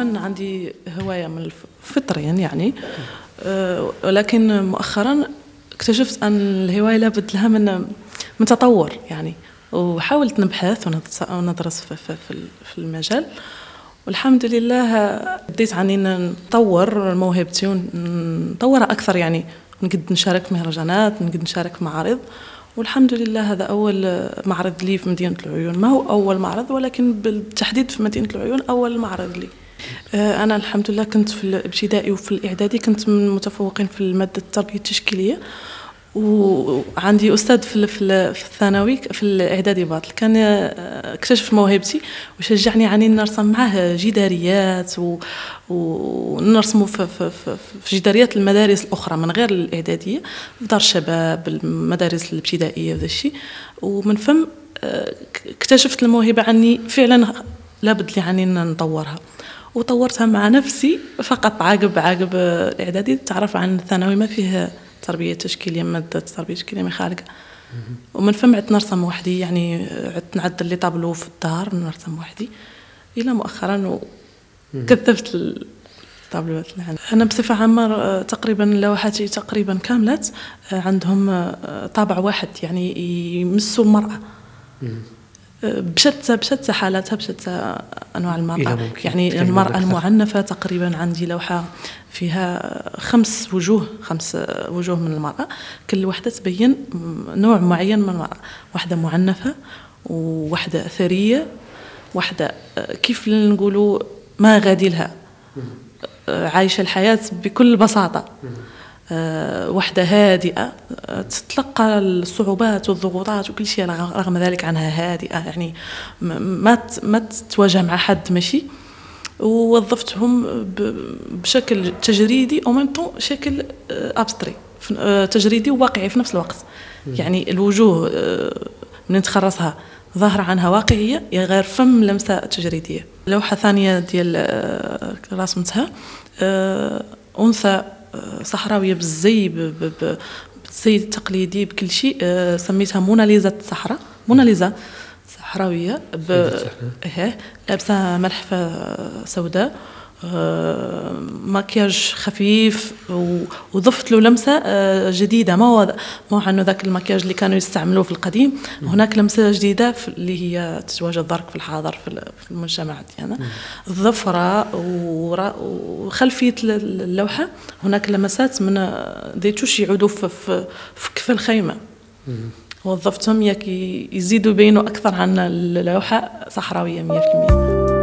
الفن عندي هواية من فطريا يعني. أه، ولكن مؤخرا اكتشفت أن الهواية لابد لها من من تطور يعني. وحاولت نبحث وندرس في, المجال. والحمد لله بديت عني نطور موهبتي ونطورها أكثر يعني نقد نشارك في مهرجانات نقد نشارك في معارض والحمد لله هذا أول معرض لي في مدينة العيون. ما هو أول معرض؟ ولكن بالتحديد في مدينة العيون أول معرض لي. آه، أنا الحمد لله كنت في الابتدائي وفي الإعدادي كنت من المتفوقين في ماده التربية التشكيلية. وعندي أستاذ في في الثانوي في الإعدادي باطل. كان آه، اكتشف موهبتي وشجعني عني نرسم معاه جداريات ونرسموا في, في, في, جداريات المدارس الأخرى من غير الإعدادية في دار الشباب المدارس الابتدائية وذا الشيء. ومن فم آه، اكتشفت الموهبة عني فعلا لابد لي عني نطورها. وطورتها مع نفسي فقط عقب عقب الاعدادي تعرف عن الثانوي ما فيه تربية تشكيليه مادة تربية تشكيليه من خارجة. ومن فم عدت نرسم وحدي يعني عدت نعدل لي طابلو في الدار نرسم وحدي. إلى مؤخرا وكثفت الطابلوات اللي عندي أنا بصفة عامة تقريبا لوحاتي تقريبا كاملات عندهم طابع واحد يعني يمسوا المرأة. بشتى بشتى حالاتها بشتى أنواع المرأة. يعني المرأة المعنفة تقريبا عندي لوحة فيها خمس وجوه خمس وجوه من المرأة. كل وحدة تبين نوع معين من المرأة. واحدة معنفة وواحده ثريه واحدة كيف نقولوا ما غادي لها. عايشة الحياة بكل بساطة. وحدة هادئة آه، تتلقى الصعوبات والضغوطات وكل شيء رغم ذلك عنها هادئة يعني ما ما تتواجه مع حد ماشي. ووظفتهم بشكل تجريدي أو ميم طون شكل ابستري آه، تجريدي وواقعي في نفس الوقت. يعني الوجوه من تخرصها ظاهرة عنها واقعية يا غير فم لمسة تجريدية. لوحة ثانية ديال رسمتها أنثى صحراوية بالزي بالزي التقليدي بكل شيء آه، سميتها موناليزا الصحراء. موناليزا صحراوية ب... إيه، لابسة ملحفة سوداء. مكياج خفيف وضفت له لمسة آه، جديدة. ما هو ما هو عنه ذاك المكياج اللي كانوا يستعملوه في القديم؟ هناك لمسة جديدة اللي هي تتواجد درك في الحاضر في المجتمع ديالنا الظفره وخلفية اللوحة. هناك لمسات من ديتوش يعودوا في, في, في كف الخيمة. وظفتهم ياك يزيدوا يبينوا أكثر عن اللوحة صحراوية 100%